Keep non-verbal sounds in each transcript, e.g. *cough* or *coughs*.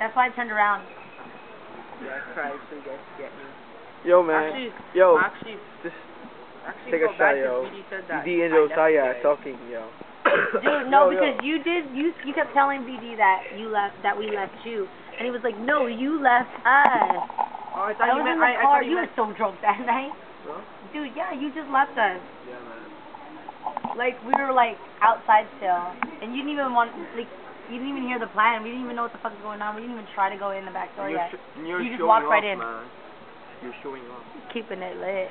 That's why I turned around. Yeah, I cried so you guys get me. Yo, man. Actually, yo, actually, just actually take a shot, back 'cause yo. BD said that. D and I left Josiah you talking, yo. Dude, *coughs* no, Yo, yo. because you did. You you kept telling BD that you left, that we left you, and he was like, "No, you left us." Oh, I I thought you was meant in the I, I car. thought you You were so drunk that night, Huh? dude. Yeah, you just left us. Yeah, man. Like we were like outside still, and you didn't even want like you didn't even hear the plan. We didn't even know what the fuck was going on. We didn't even try to go in the back door you're yet. sh- you're You just showing walked off, right in. man. You're showing off. Keeping it lit,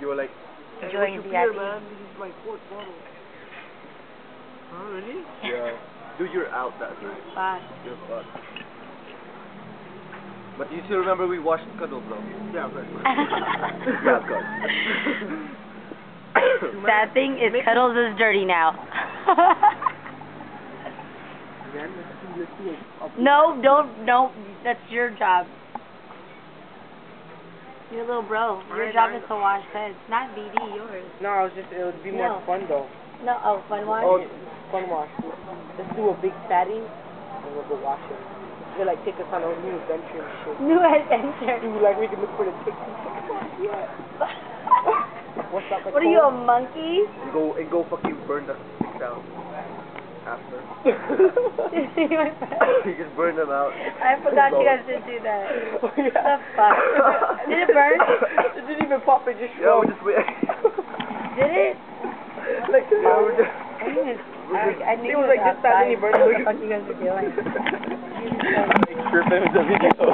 You were like, hey, enjoying what's the beer, man? This is my fourth bottle. Oh, really? Yeah. Dude, you're out that night. Bye. You're fucked. But you still remember we watched Cuddle Blow? Yeah, of course. *laughs* yeah, of course. *laughs* *laughs* Sad thing is, Cuddles is dirty now. Man, let's see, let's see. I'll- no, don't, no. That's your job. Your little bro. Your job is to wash heads, not BD. Yours. No, I was just, it would be more fun though. No, oh, fun wash. Oh, fun wash. Let's do a big fatty and we'll go wash it. They'll like take us on a new adventure and shit. New adventure. Do like we can look for the chicks. Yeah. *laughs* What's up, What are you, a monkey? and go and go fucking burn the sticks out after. *laughs* *laughs* you just burn them out. I forgot you guys did do that. *laughs* Oh, yeah. The fuck? Did it burn? it didn't even pop, it just Yeah, we just wait. Did it? like, yeah, we just. I it. I, I knew It was like this, that, then he burned What the fuck you guys were doing? Tripping with video.